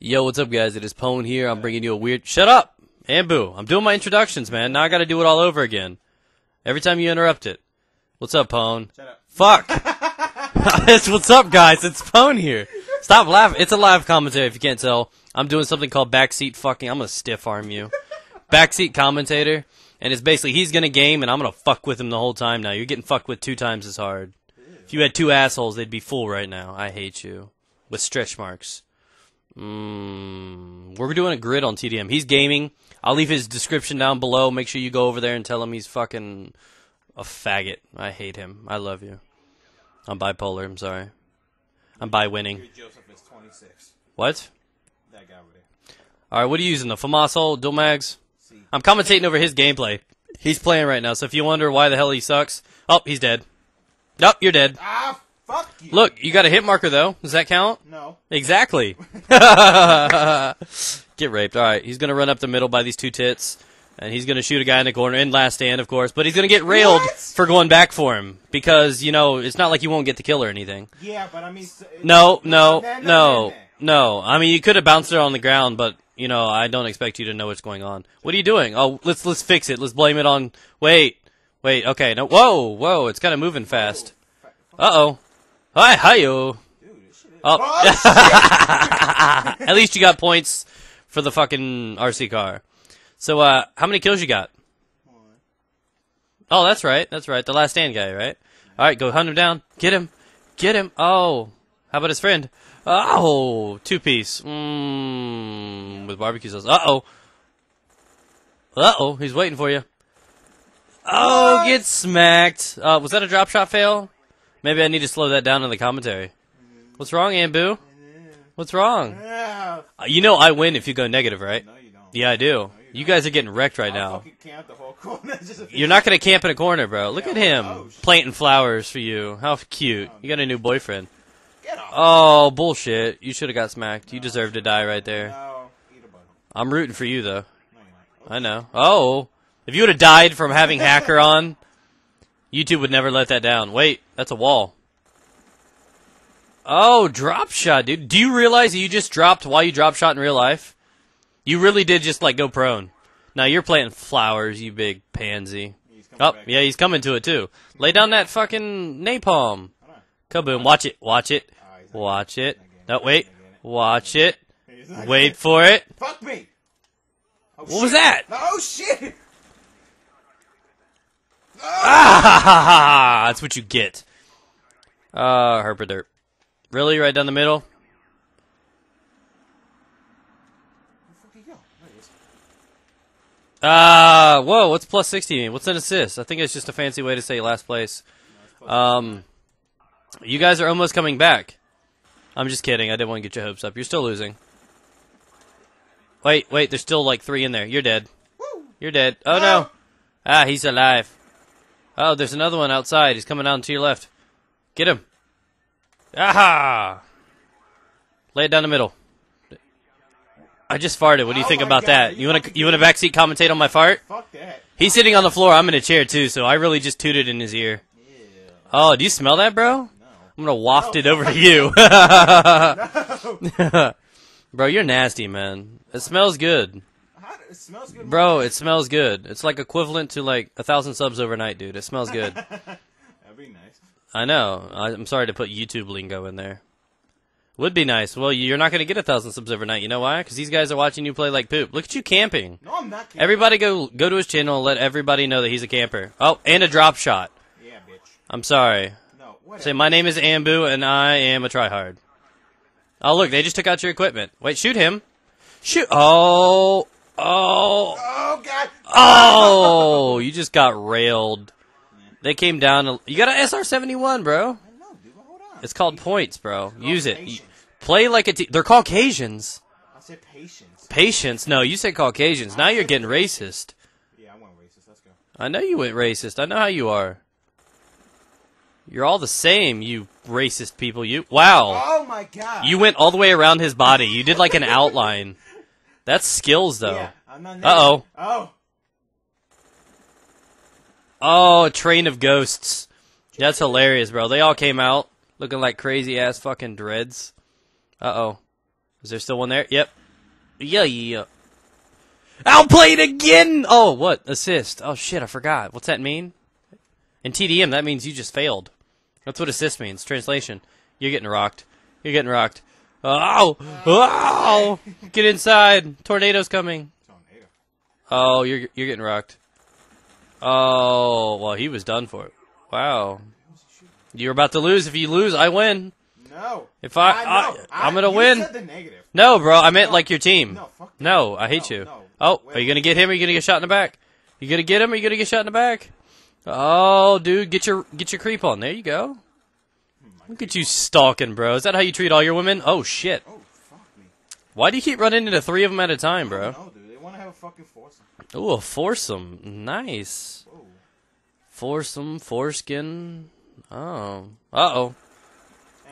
Yo, what's up, guys? It is Pwn here. I'm bringing you a weird. Shut up, Anbu. I'm doing my introductions, man. Now I got to do it all over again. Every time you interrupt it. What's up, Pwn? Shut up. Fuck. it's what's up, guys. It's Pwn here. Stop laughing. It's a live commentary. If you can't tell, I'm doing something called backseat fucking. I'm gonna stiff arm you. Backseat commentator, and it's basically he's gonna game, and I'm gonna fuck with him the whole time. Now you're getting fucked with two times as hard. If you had two assholes, they'd be full right now. I hate you with stretch marks. Mm, we're doing a grid on TDM. He's gaming. I'll leave his description down below. Make sure you go over there and tell him he's fucking a faggot. I hate him. I love you. I'm bipolar. I'm sorry. I'm by winning. Joseph is 26. What? That guy over there. All right. What are you using? The Famasol dual mags? I'm commentating over his gameplay. He's playing right now. So if you wonder why the hell he sucks, oh, he's dead. Nope, you're dead. Ah, fuck you. Look, you got a hit marker though. Does that count? No. Exactly. Get raped. All right, he's gonna run up the middle by these two tits, and he's gonna shoot a guy in the corner in last stand, of course. But he's gonna get railed What? for going back for him because you know it's not like you won't get the kill or anything. Yeah, but I mean. No, no, no, no. I mean, you could have bounced it on the ground, but you know, I don't expect you to know what's going on. What are you doing? Oh, let's let's fix it. Let's blame it on. Wait, wait. Okay, no. Whoa, whoa. It's kind of moving fast. Uh oh. Hi, hi-yo. Dude, this shit is. Oh. Oh. At least you got points for the fucking RC car. So, uh, how many kills you got? Oh, that's right. That's right. The last stand guy, right? All right, go hunt him down. Get him. Get him. Oh, how about his friend? Oh, two piece. Mmm, with barbecue sauce. Uh oh. Uh oh, he's waiting for you. Oh, get smacked. Uh, was that a drop shot fail? Maybe I need to slow that down in the commentary. What's wrong, Anbu? What's wrong? Uh, You know I win if you go negative, right? No, you don't. Yeah, I do. You guys are getting wrecked right I'll now. camp the whole corner. Just You're not gonna camp in a corner, bro. Look at him Oh, planting flowers for you. How cute. You got a new boyfriend. Get off. Oh bullshit! You should have got smacked. You deserve to die right there. No. Eat a button. I'm rooting for you though. No, you're. I know. Oh, if you would have died from having hacker on, YouTube would never let that down. Wait, that's a wall. Oh, drop shot, dude. Do you realize that you just dropped while you drop shot in real life? You really did just like go prone. Now you're planting flowers, you big pansy. Oh, yeah, he's coming to it too. Lay down that fucking napalm. Kaboom. Watch it. Watch it. Ah, Watch it. No, wait. not getting it. Watch it. Wait for it. it. Fuck me. Oh, What was that? Oh, shit. Ah, that's what you get. Uh, herpaderp. Really, right down the middle? Uh, whoa, what's plus 60 mean? What's an assist? I think it's just a fancy way to say last place. Um, you guys are almost coming back. I'm just kidding. I didn't want to get your hopes up. You're still losing. Wait, wait, there's still like three in there. You're dead. You're dead. Oh no. Ah, he's alive. Oh, there's another one outside. He's coming down to your left. Get him. Aha! Lay it down the middle. I just farted. What do you Oh think about God, that? you You want to you want to backseat commentate on my fart? Fuck that. He's sitting on the floor. I'm in a chair too, so I really just tooted in his ear. Oh, do you smell that, bro? No. I'm gonna waft No, it over to you. No. bro, you're nasty, man. It smells good. It smells good. Bro, it smells good. It's like equivalent to like a thousand subs overnight, dude. It smells good. That'd be nice. I know. I'm sorry to put YouTube lingo in there. Would be nice. Well, you're not going to get a thousand subs overnight. You know why? Because these guys are watching you play like poop. Look at you camping. No, I'm not kidding. Everybody go go to his channel and let everybody know that he's a camper. Oh, and a drop shot. Yeah, bitch. I'm sorry. No? Say, my name is Anbu and I am a tryhard. Oh, look, they just took out your equipment. Wait, shoot him. Shoot. Oh. Oh. Oh, God. Oh, you just got railed. They came down. a- You got an SR71, bro. I know, dude. Hold on. It's called points, bro. Use it. You- Play like a te- They're Caucasians. I said patience. Patience. No, you said Caucasians. Now you're getting racist. Yeah, I went racist. Let's go. I know you went racist. I know how you are. You're all the same, you racist people. You wow. Oh, my God. You went all the way around his body. You did like an outline. That's skills, though. Yeah, I'm not Uh-oh. Oh. Oh, a train of ghosts. That's hilarious, bro. They all came out looking like crazy ass fucking dreads. Uh oh. Is there still one there? Yep. Yeah, yeah. Outplayed again! Oh, what? Assist. Oh, shit, I forgot. What's that mean? In TDM, that means you just failed. That's what assist means. Translation. You're getting rocked. You're getting rocked. Oh! Get inside. Tornado's coming. Tornado. Oh, you're you're getting rocked. Oh, well, he was done for it. Wow. You're about to lose. If you lose, I win. No. If I- know. I- I'm gonna win. Said the negative. No, bro, I meant No. like your team. No. No, I hate No, you. Oh, Wait, are you gonna get him or are you gonna get shot in the back? You gonna get him or you gonna get shot in the back? Oh, dude, get your get your creep on. There you go. Look at you stalking, bro. Is that how you treat all your women? Oh shit. Oh, fuck me. Why do you keep running into three of them at a time, bro? No, dude. They want to have a fucking foursome. Ooh, a foursome. Nice. Whoa. Foursome, foreskin. Oh. Uh oh.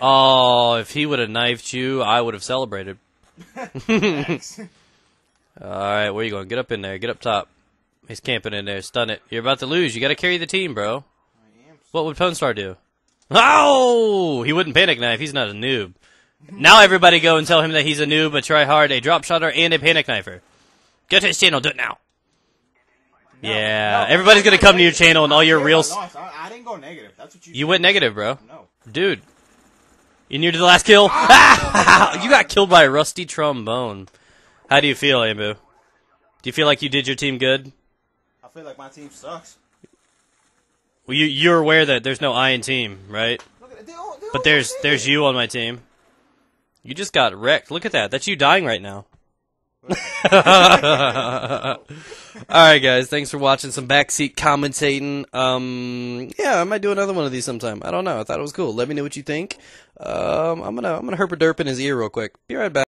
Oh, if he would have knifed you, I would have celebrated. Alright, where you going? Get up in there. Get up top. He's camping in there. Stun it. You're about to lose. You gotta carry the team, bro. I am. What would Pwn Star do? Oh! He wouldn't panic knife. He's not a noob. Now everybody go and tell him that he's a noob, a try hard, a drop shotter, and a panic knifer. Go to his channel. Do it now. No, Yeah, no, everybody's gonna come to your channel and all your real loss. I, I didn't go negative. That's what you. You said. went negative, bro. No. Dude. You near to the last kill? Ah! you got killed by a rusty trombone. How do you feel, Anbu? Do you feel like you did your team good? I feel like my team sucks. Well, you, you're aware that there's no I in team, right? At. They all, they But there's there's you on my team. You just got wrecked. Look at that. That's you dying right now. All right, guys. Thanks for watching some backseat commentating. Um, yeah, I might do another one of these sometime. I don't know. I thought it was cool. Let me know what you think. Um, I'm gonna I'm gonna herp a derp in his ear real quick. Be right back.